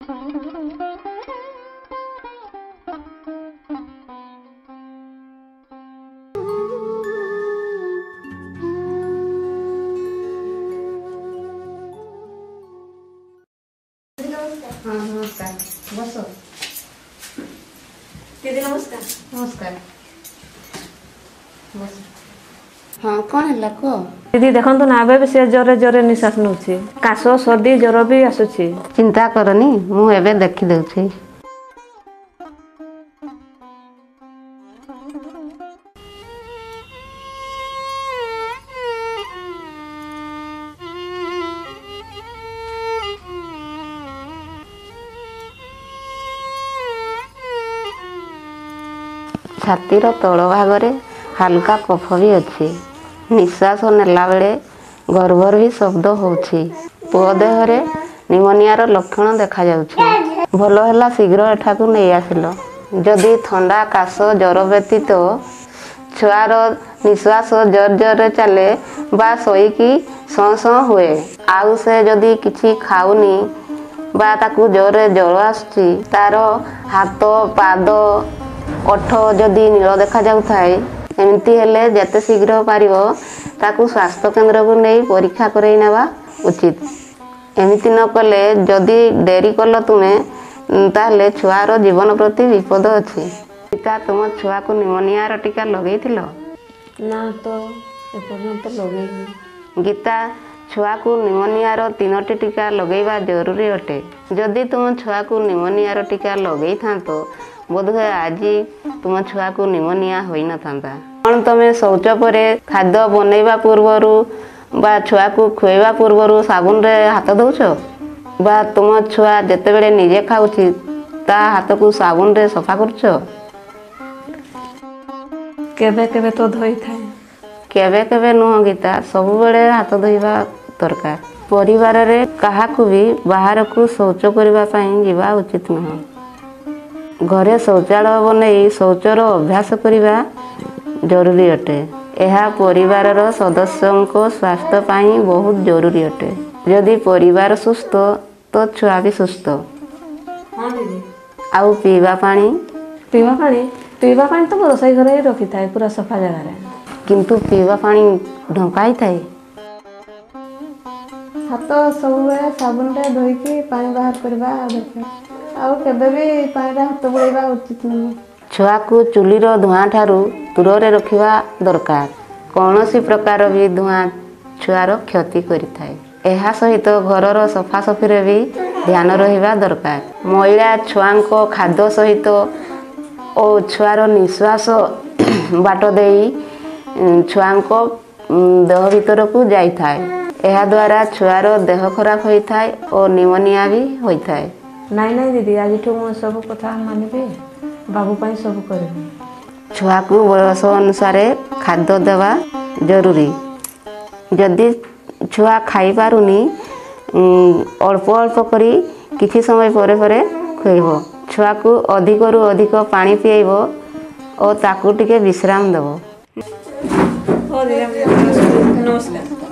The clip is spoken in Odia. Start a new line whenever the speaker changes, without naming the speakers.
ହଁ ନମସ୍କାର ବସ
ଦିଦି ନମସ୍କାର
ନମସ୍କାର ବସ ହଁ କ'ଣ ହେଲା କୁହ?
ଦିଦି ଦେଖନ୍ତୁ ନା ଏବେ ସେ ଜୋରେ ଜୋରେ ନିଶ୍ୱାସ ନେଉଛି। କାଶ ସର୍ଦ୍ଦି ଜ୍ୱର ବି ଆସୁଛି।
ଚିନ୍ତା କରନି ମୁଁ ଏବେ ଦେଖିଦେଉଛି ଛାତିର ତଳ ଭାଗରେ ହାଲକା କଫ ବି ଅଛି। ନିଶ୍ୱାସ ନେଲା ବେଳେ ଗର୍ଭର ବି ଶବ୍ଦ ହେଉଛି। ପୁଅ ଦେହରେ ନିମୋନିଆର ଲକ୍ଷଣ ଦେଖାଯାଉଛି। ଭଲ ହେଲା ଶୀଘ୍ର ଏଠାକୁ ନେଇ ଆସିଲ। ଯଦି ଥଣ୍ଡା କାଶ ଜ୍ୱର ବ୍ୟତୀତ ଛୁଆର ନିଶ୍ୱାସ ଜୋର ଜୋରରେ ଚାଲେ ବା ଶୋଇକି ସଁ ସଁ ହୁଏ ଆଉ ସେ ଯଦି କିଛି ଖାଉନି ବା ତାକୁ ଜୋରରେ ଜ୍ୱର ଆସୁଛି ତାର ହାତ ପାଦ ଓଠ ଯଦି ନୀଳ ଦେଖାଯାଉଥାଏ ଏମିତି ହେଲେ ଯେତେ ଶୀଘ୍ର ପାରିବ ତାକୁ ସ୍ୱାସ୍ଥ୍ୟ କେନ୍ଦ୍ରକୁ ନେଇ ପରୀକ୍ଷା କରେଇ ନେବା ଉଚିତ। ଏମିତି ନ କଲେ ଯଦି ଡେରି କଲ ତୁମେ ତାହେଲେ ଛୁଆର ଜୀବନ ପ୍ରତି ବିପଦ ଅଛି। ପିତା ତୁମ ଛୁଆକୁ ନିମୋନିଆର ଟୀକା ଲଗେଇଥିଲ?
ନା ତ ଏପର୍ଯ୍ୟନ୍ତ ଲଗେଇନି।
ଗୀତା ଛୁଆକୁ ନିମୋନିଆର ତିନୋଟି ଟୀକା ଲଗେଇବା ଜରୁରୀ ଅଟେ। ଯଦି ତୁମ ଛୁଆକୁ ନିମୋନିଆର ଟୀକା ଲଗେଇଥାନ୍ତ ବୋଧହୁଏ ଆଜି ତୁମ ଛୁଆକୁ ନିମୋନିଆ ହୋଇନଥାନ୍ତା। କ'ଣ ତମେ ଶୌଚ ପରେ ଖାଦ୍ୟ ବନେଇବା ପୂର୍ବରୁ ବା ଛୁଆକୁ ଖୁଆଇବା ପୂର୍ବରୁ ସାବୁନରେ ହାତ ଧଉଛ? ବା ତୁମ ଛୁଆ ଯେତେବେଳେ ନିଜେ ଖାଉଛି ତା ହାତକୁ ସାବୁନରେ ସଫା କରୁଛ?
କେବେ କେବେ ତ ଧୋଇଥାଏ।
କେବେ କେବେ ନୁହଁ ଗୀତା ସବୁବେଳେ ହାତ ଧୋଇବା ଦରକାର। ପରିବାରରେ କାହାକୁ ବି ବାହାରକୁ ଶୌଚ କରିବା ପାଇଁ ଯିବା ଉଚିତ ନୁହଁ। ଘରେ ଶୌଚାଳୟ ବନେଇ ଶୌଚର ଅଭ୍ୟାସ କରିବା ଜରୁରୀ ଅଟେ। ଏହା ପରିବାରର ସଦସ୍ୟଙ୍କ ସ୍ୱାସ୍ଥ୍ୟ ପାଇଁ ବହୁତ ଜରୁରୀ ଅଟେ। ଯଦି ପରିବାର ସୁସ୍ଥ ତ ଛୁଆ ବି ସୁସ୍ଥ। ଆଉ ପିଇବା ପାଣି?
ପିଇବା ପାଣି? ପିଇବା ପାଣି ତ ମୁଁ ରୋଷେଇ ଘରେ ହିଁ ରଖିଥାଏ ପୁରା ସଫା ଜାଗାରେ।
କିନ୍ତୁ ପିଇବା ପାଣି ଢଙ୍କା ହେଇଥାଏ?
ହାତ ସବୁବେଳେ ସାବୁନରେ ଧୋଇକି ପାଣି ବାହାର କରିବା ଦରକାର। ଆଉ କେବେ ବି ପାଣିରେ ହାତ ବୁଳେଇବା ଉଚିତ ନୁହେଁ।
ଛୁଆକୁ ଚୁଲିର ଧୂଆଁ ଠାରୁ ଦୂରରେ ରଖିବା ଦରକାର। କୌଣସି ପ୍ରକାର ବି ଧୂଆଁ ଛୁଆର କ୍ଷତି କରିଥାଏ। ଏହା ସହିତ ଘରର ସଫାସଫିରେ ବି ଧ୍ୟାନ ରହିବା ଦରକାର। ମଇଳା ଛୁଆଙ୍କ ଖାଦ୍ୟ ସହିତ ଓ ଛୁଆର ନିଶ୍ୱାସ ବାଟ ଦେଇ ଛୁଆଙ୍କ ଦେହ ଭିତରକୁ ଯାଇଥାଏ। ଏହାଦ୍ୱାରା ଛୁଆର ଦେହ ଖରାପ ହୋଇଥାଏ ଓ ନିମୋନିଆ ବି ହୋଇଥାଏ।
ନାଇଁ ନାଇଁ ଦିଦି ଆଜିଠୁ ମୁଁ ସବୁ କଥା ମାନିବି। ବାବୁ ପାଇଁ ସବୁ କରିବି।
ଛୁଆକୁ ବୟସ ଅନୁସାରେ ଖାଦ୍ୟ ଦେବା ଜରୁରୀ। ଯଦି ଛୁଆ ଖାଇପାରୁନି ଅଳ୍ପ ଅଳ୍ପ କରି କିଛି ସମୟ ପରେ ପରେ ଖୁଆଇବ ଛୁଆକୁ ଅଧିକରୁ ଅଧିକ ପାଣି ପିଆଇବ ଓ ତାକୁ ଟିକେ ବିଶ୍ରାମ ଦେବ।
ନମସ୍କାର।